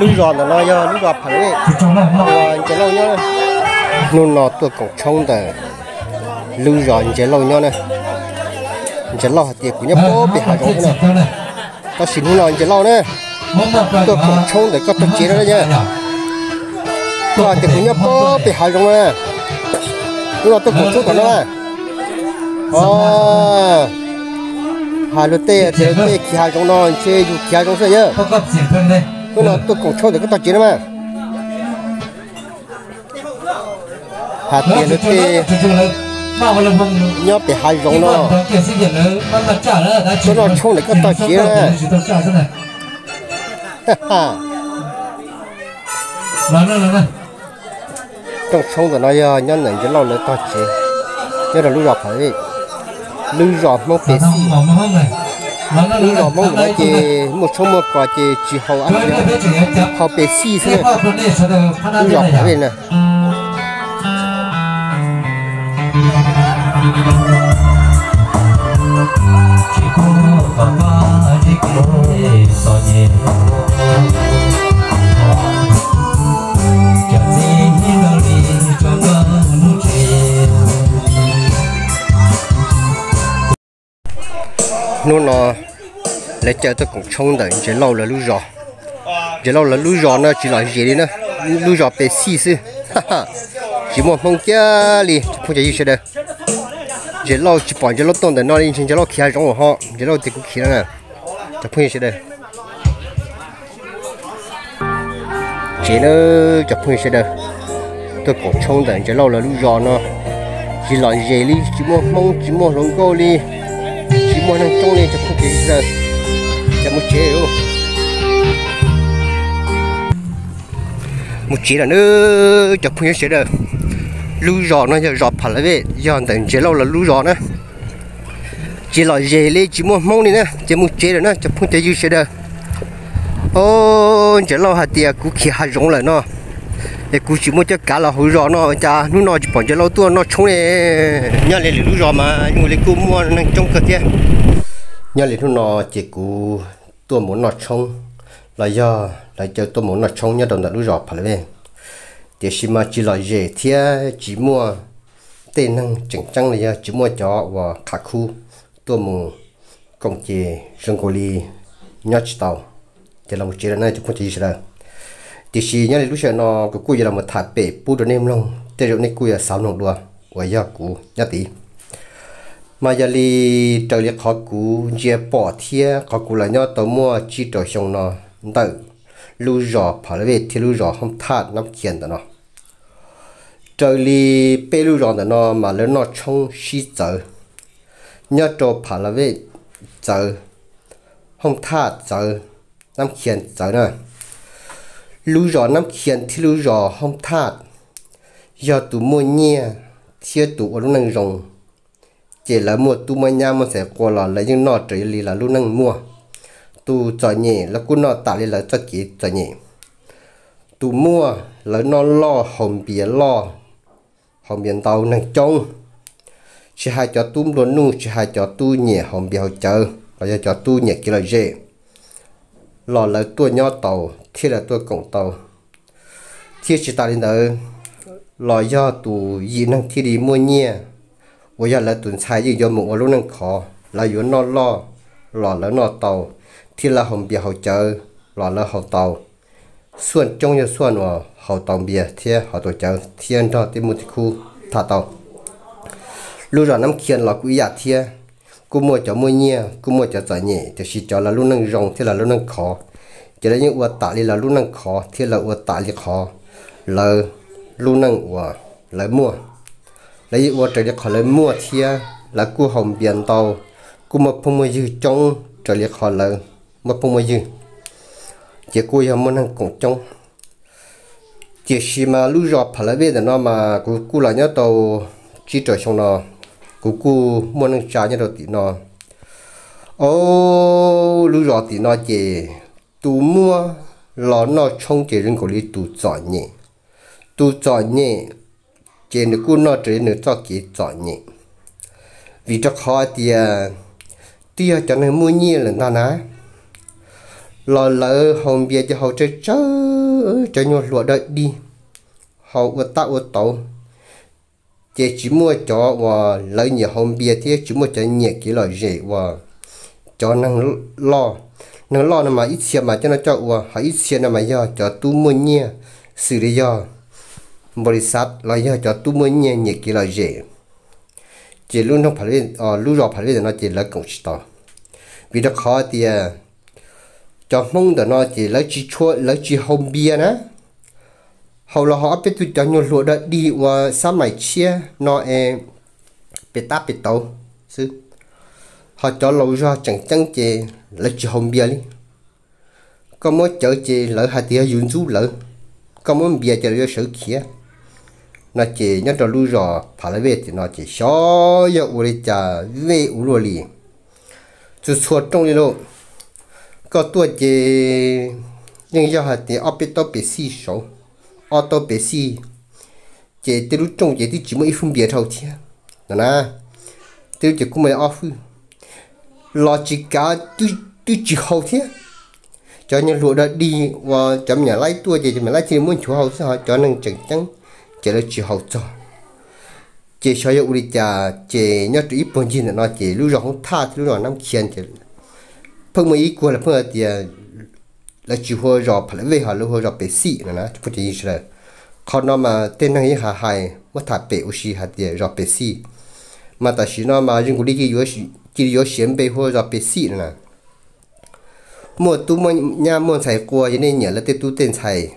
lưng giòn là nó do lưu giò phải ấy. Rồi chế lâu nhá nôn nó tôi cổ trông tờ. Lưng giòn chế lâu nhá này. Chế lâu hạt tiệc của nhá bố, bị hại giống thế này. Có xin nó chế lâu nè tôi cổ trông để có tôi chế đó nhá tôi hạt tiệc của nhá bố, bị hại giống này. Lúc đó tôi cổ trông tờ nó ờ hà lô tê thì lô tê, khi hà trong nó chơi dù khi hà trong sợi nhá cái nó tôi cũng cho được cái tao chỉ mà. Hà tiền lô tê. nhớ bị hà trong nó cái nó. cho được cái tao chỉ mà ha trong sông của nó giờ nhân này cái lâu lấy tao chỉ nhớ là lúc gặp phải lưu rõ mong bé xì lưu rõ mong nó chỉ một số một có chỉ chỉ hậu ăn hậu bé xì thế lưu rõ phải vậy nè chỉ có bà đi nó nó lấy chơi tôi cũng trông đợi, chỉ lâu là lú rò chỉ lâu là lú rò nó chỉ là gì đi nữa. Lú rò bề xì xì. Chỉ một mong kia đi không chỉ gì hết đâu chỉ lâu, chỉ bọn chỉ lâu tông để nó đi, chỉ lâu kia trong họ. Chỉ lâu thì cũng kia nè chỉ không gì đâu chỉ nó chỉ không gì đâu tôi cũng trông đợi, chỉ lâu là lú rò nó chỉ là gì đi chỉ một mong chỉ một lồng câu đi mua năng trong này cho không kỹ giờ. Cho một chế luôn một chế là nữa cho không sẽ được lưu giò nó giờ giò phải là tận chế lâu là lưu giò nữa. Chỉ là dễ lấy chỉ một mong này nè chỉ một chế rồi nữa, cho không thể dư sẽ được ô chế lâu hạt tiền cũng khi hạt rong lại nó. Để cú chỉ một cho cá là hồi rõ nó. Cha nó nó chỉ bỏ cho lâu tua, nó chống này nhà lấy lúc rõ mà nhưng mà lấy cú mua năng trong cơ thể nhà lấy nó chỉ cú tua muốn nó trông là do, là cho tua muốn nó trông nhớ đồng đã lúc rõ phải lên. Để xem mà chỉ là dễ thì chỉ mua tên năng chỉnh trang là do chỉ mua cho và khả khu. Tua muốn công chế rừng cô li nhớ chỉ tàu. Thì là một chế này chúng không chỉ là thì xí nhá lúc sau nó cái cùi là một thả bể bu đồ nem long thế rồi này cú là sáu nồng đua và do cú nhớ tí mà giờ li trở lại khó cú chia bỏ thia khó cú là nhau tàu mua chỉ trở xong nó đợi lưu rõ phải về thì lưu rõ không thắt nắm kiện đó nó trở li bê lưu rõ đó nó mà lớn nó trong xí giờ nhá trò phải là về giờ không thắt giờ nắm kiện giờ nữa lưu rõ năm kiện thì lưu rõ không thắt giờ tụ mua nhẹ thiệt tụ ở lúc năng rồng chỉ là mua tu mua nhà mà sẽ qua là lấy những nọ trời lì là lúc năng mua. Tu cho nhẹ là cũng nọ tạo lì là cho kỹ cho nhẹ tu mua là nó lo hồng bìa lo, hồng biển tàu năng trông. Chỉ hai cho tu luôn nu, chỉ hai cho tu nhẹ hồng bìa chờ và cho tu nhẹ kia là dễ. Lò là tua nhỏ tàu thì là tua cổng tàu. Thì chỉ tạo lên đó lò do tu gì năng thì đi mua nhẹ bây khó là tàu thì là hồng hậu hậu tàu trong hậu tàu thì hậu tàu thiên khu thả tàu lúc năm là thiên mua cho mua nhẹ cú mua cho giải nhẹ thì chỉ cho là lúc năng rong thì là lúc năng khó chỉ là những uất tạ là lúc năng khó thì là uất tạ thì khó là lúc năng uất là mua lấy uất trời li khỏi là mua thì là cú hồng biển tàu. Cú mà phong mua dư trong trời li khỏi là mà phong mua dư. Chỉ cú giờ mua năng cũng trong chỉ khi mà lúc rồi phải là biết nó mà cú cú là nhớ tàu chỉ trời xong nó. Cú cú mua năng trả nhớ đầu tí nó. Ô lúc rõ tí nó chỉ tu mua, lò nó trong chỉ riêng của lý tu giỏi nhỉ. Tu giỏi nhỉ chỉ được cú nó trên được cho kỹ cho nhỉ. Vì cho khó thì à tia cho nên mua nhi lần ta ná lo lỡ hồng bia cho hậu chơi chớ, cho nhau lụa đợi đi. Hậu vừa tạo vừa tàu chỉ chỉ mua cho và lấy nhiều hồng bia thì chỉ mua cho nhẹ cái loại rẻ và cho năng lo. Năng lo mà ít xe mà cho nó cho và hay ít xe mà do, cho tu mua nhẹ, xử lý do. บริษัทเราอยากจะตู้มันเนี่ยเนี่ยกี่เราเจเจรุ่นทั้งผลิตอ๋อรุ่นรอผลิตเนาะเจแล้วกงชิตาวิธีข้อเดียจะมองแต่เนาะเจแล้วจีชัวแล้วจีโฮมเบียนะเขาเราเขาไปตุจันยนหลวดดีว่าสมัยเชียเนาะเอไปตาไปโตซื้อhọ cho lâu ra chẳng chẳng chê lấy chỉ hồng bia đi có mỗi chợ chê lỡ hai tia dùn rú lỡ có mỗi bia chợ cho sự kia nó chỉ nhớ cho lưu rõ, phá lại về thì nó chỉ xó giờ u đi chả về ủ lùa lì. Chú xua trong đi lộ. Có tuổi chỉ nhưng do hạt thì ở bên đó bị xì số ở đó bị xì chỉ từ lúc trong chỉ thì chỉ mới phân biệt thôi chứ nè nè từ chỉ cũng mới off. Lo chỉ cả từ từ chỉ hậu thế cho nên lụa đã đi, và chấm nhà lấy tua gì thì mình lấy chỉ muốn chủ hậu sao? Cho nên chẳng chẳng chế là chỉ hậu cho chế soi yêu đi cha chế nhớ tụi ít bao nhiêu nó chế lúc rồi không tha lúc rồi năm khiên chế phong mấy ý của là phong thì là chỉ hoa rọ phải là về họ lúc hoa rọ bể xị nữa nè phương chỉ là còn nó mà tên năng ấy hà hài mà thả bể u oxy hà thì rọ bể xị mà ta chỉ nó mà riêng của đi cái yếu chỉ yếu xiêm bể hoa rọ bể xị nữa nè một tu mà nhà mua xài qua cho nên nhớ là tên tu tên xài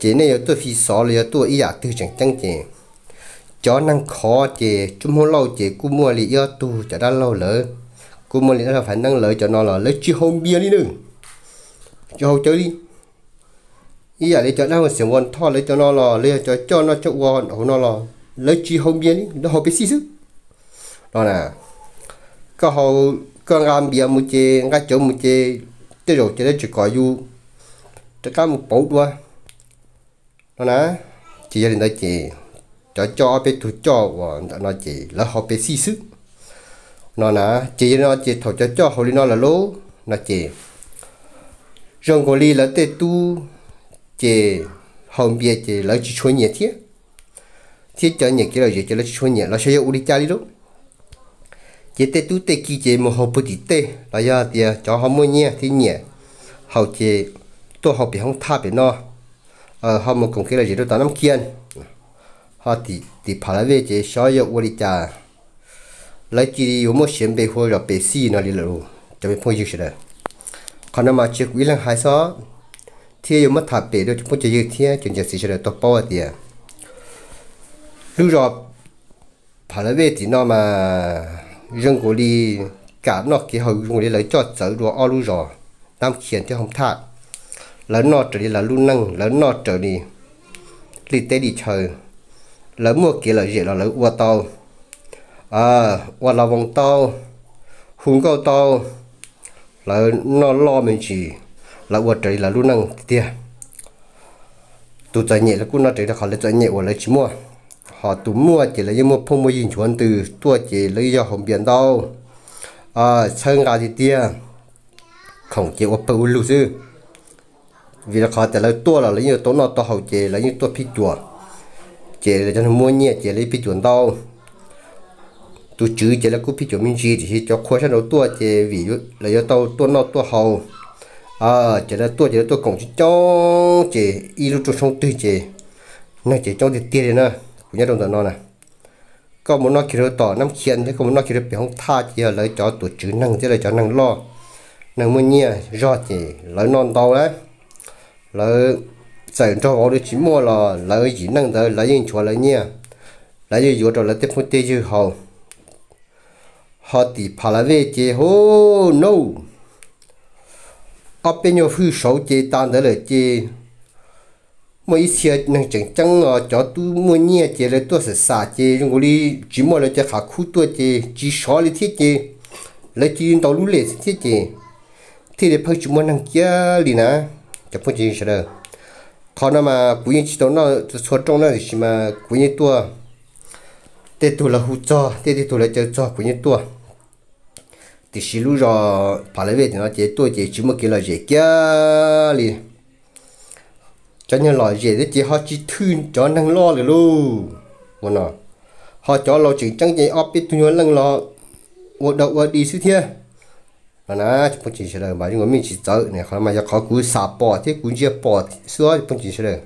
chỉ nên có tôi phi sọ là tôi ý à từ chẳng chẳng chỉ chó năng khó chỉ chúng không lâu chỉ cú mua lì do tu chả đã lâu lỡ. Cú mua lì nó phải năng lợi cho nó là lấy chi hôm bia đi nữa cho hậu chơi đi. Ý à lấy cho đang một sự quan thọ lấy cho nó là lấy cho cho nó cho quan của nó là lấy chi hôm bia đi, nó học cái gì sức đó nè, có hậu, có ngam bia một chế ngay chỗ một chế tới rồi chế đấy chỉ có du. Tất cả một bộ đua nó nè chỉ gia đình đây chị. Cho cho bé thủ cho và nó chị. Là họ bé xí sức nó nè chỉ nó chỉ thầu cho cho họ đi nó là lố. Nó chị rồng của li là tê tu chị hồng bia chị là chỉ chuối nhẹ thiết thiết cho nhẹ cái là gì chỉ là chỉ chuối nhẹ là sẽ yêu đi cha đi đâu chị tê tu tê kia chị mà họ bự tê. Là do, thì à, cho họ mua nhẹ thì nhẹ hậu chị tôi học bị không tha bị nó ờ họ một công kia là gì đó, tao nắm kiên họ thì thì phá lại về chế xóa yêu vô đi cha lấy chỉ đi một xem bề hoa rồi bề xì nó đi rồi cho mình phong yêu rồi còn nó mà chưa quý lần hai số thì yêu mất thả bề đó chúng tôi chỉ thiên chúng gì sẽ được tốt bao tiền lúc rồi phá lại về thì nó mà dân của đi, cả nó kia hậu dùng để lấy cho chở đồ ao lúc rồi. Năm khiển thì không thả lớn nọ trở đi là luôn năng lớn nọ trở đi đi tế đi chờ lớn mua kia là gì là à, lớn qua tàu à qua là vòng tàu hùng câu tàu lớn nó lo mình chỉ là qua trở đi là luôn năng tia tụ chạy nhẹ là cũng nó trở đi họ lấy chạy nhẹ qua lấy chỉ mua. Họ tụ mua chỉ là những mua phong mua gì chuẩn từ tua chỉ lấy do hồng biển đâu à sơn gà thì tia không chịu qua bự lưu sư vì là khóแต่ละตัวเราเลยnhưตัวnó to hậu chế là nhưตัวphi chùa chế là cho nó mua nhẹ chế lấy phi chùa đâu tu chữ chế là cú phi chùa mình chỉ thì cho khoa sang đầu tua chế ví dụ là do tàu tua nó tua hậu à chế là tua chế là tua cổng cho chế y lúc trong sông tư chế nó chế trong thì tiền nữa của nhà đồng tờ nó nè có muốn nó kia tỏ năm khiên thế có muốn nó kia bị không tha chế lấy cho tuổi chữ năng thế là cho năng lo năng mua nhẹ do chế lấy non tàu đấy lỡ dành cho họ được chỉ mua là lỡ gì năng tới lỡ những chỗ lỡ nhia lỡ như vô đó là tiếp phút tê chứ họ họ thì phá là về chế hô no ở bên nhau phu sầu chế tan tới là chế mỗi xe năng chẳng chẳng ở cho tu mua nhia chế là tôi sẽ xả chế chúng đi chỉ mua là chế khá khu tôi chế chỉ số là thiết chế lấy chỉ tàu lũ lệ thiết chế thì để phải chúng mua năng kia đi nè cho phụ chính là còn nó mà quý nhân chỉ đó nó số trong nó thì mà quý nhân tua tê tu là hú cho tê tê tu là chơi cho quý nhân tua thì xí lúc rồi phá lấy về thì nó chỉ một cái là chế kia liền cho nên là chế thì chế họ chỉ thun cho năng lo rồi luôn mà nó họ cho lo chỉ chẳng chế ốp biết thun lần lo một đầu đi thiên mà nó chỉ chỉ là mà chúng mình chỉ tới này họ mà giờ họ cú sạp bỏ, thế cú chia bỏ xưa cũng chỉ là